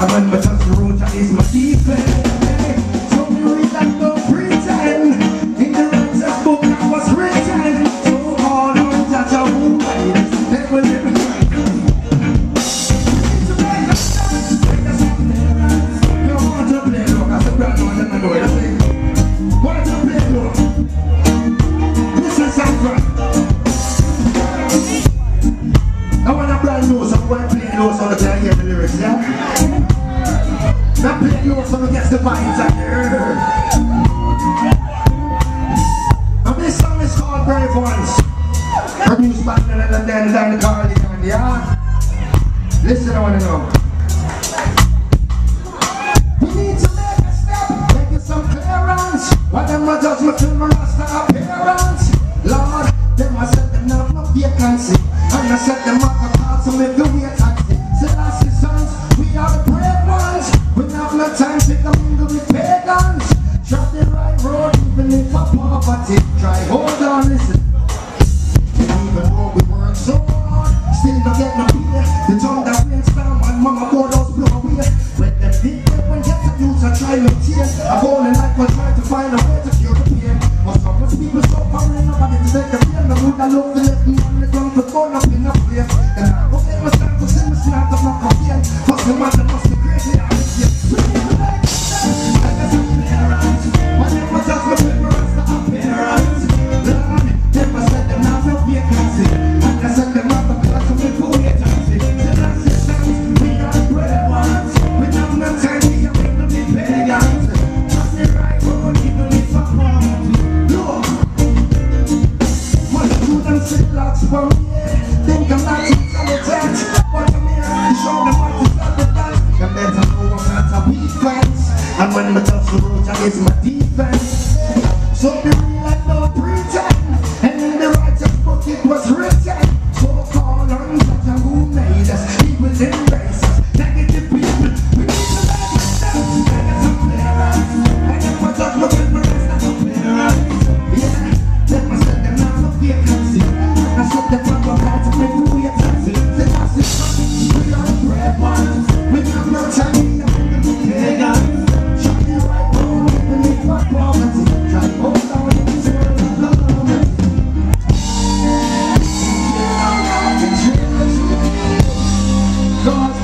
I'm in last time low, so hear the lyrics, yeah? Now play low, so get the vibes and hear. And this song is called Brave Ones. Produced by than Dan Cardigan, yeah? Listen, I want to know. No time to come in with pagans. Trust the right road, even if a poverty. Try hold on, listen. Even though we work so hard, still don't get no pay. The tongue that rainstorm and mama borders blow away. When them big them when get the news, I try to tears. I'm going like one trying to find a way to cure the pain. But so much people suffering, nobody to take the pain. The mood I love to let me on the ground to turn up in a place. And I for. Think I'm not intelligent. But I'm here to show them what is evident. Better know I'm not a weak fence. And when my touch the road, that is my defense. So be real and don't pretend. And in the righteous book, it was real. dos